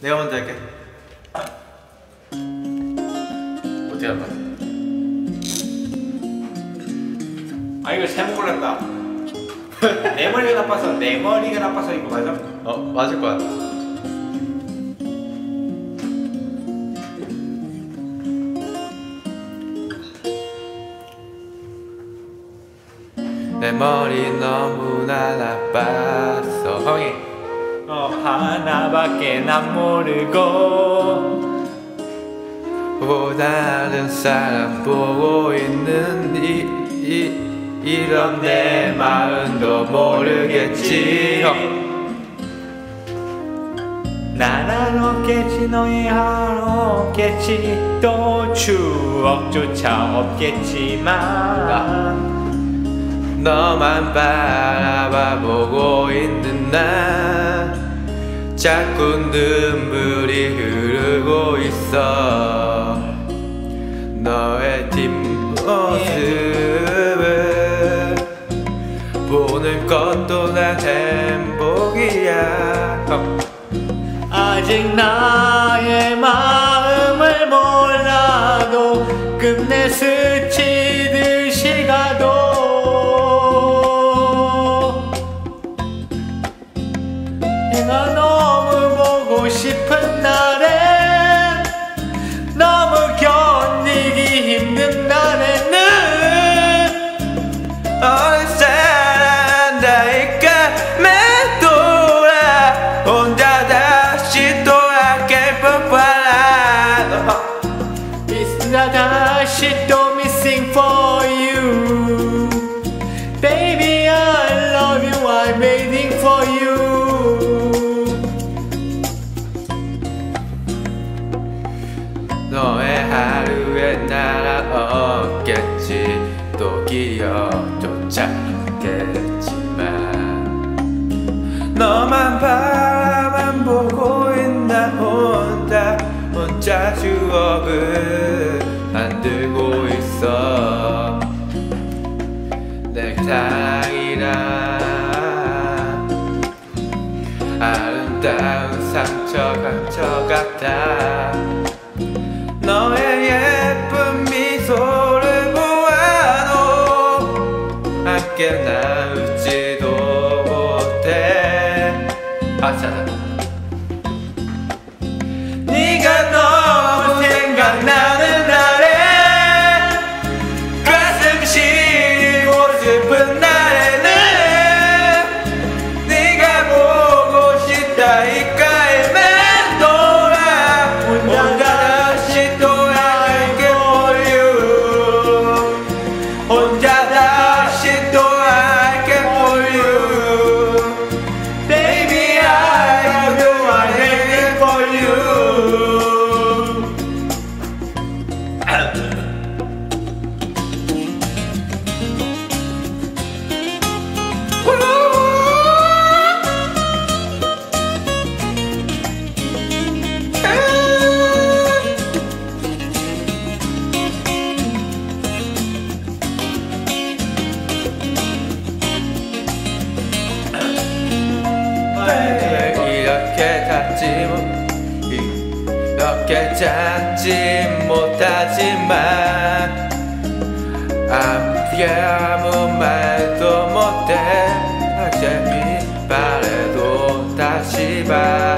내가 먼저 할게. 어떻게 할 거야? 아 이거 잘못 골랐다. 내 머리가 나빠서 내 머리가 나빠서 이거 맞아? 어 맞을 거야. 내 머리 너무나 나빴어. 형이 어 하나밖에 난 모르고 또 다른 사람 보고 있는 이, 이 이런 내 마음도 모르겠지. 형. 나란 없겠지 너의 하루 없겠지 또 추억조차 없겠지만 너만 바라보고 있는 나 자꾸 눈물이 흐르고 있어 너의 뒷모습을 보는 것도 난 행복이야 어. 아직 나의 마음을 몰라도 끝내 스 다시 또 missing for you Baby I love you I'm waiting for you 너의 하루에 없겠지 또 기억조차 않겠지만 너만 바라만 보고 있나 혼자 혼자 추억을 감처 같아 너의 예쁜 미소를 보아도 함께 나울지도 못해. 아차다 이렇게 닿지 못 이렇게 찾지 못하지만 아프게 아무 말도 못해 어차피 바래도 다시 바